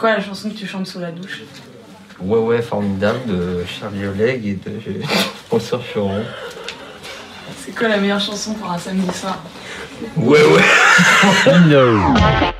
quoi la chanson que tu chantes sous la douche Ouais, ouais, formidable de Charlie Oleg et de François Choron. C'est quoi la meilleure chanson pour un samedi soir Ouais, ouais.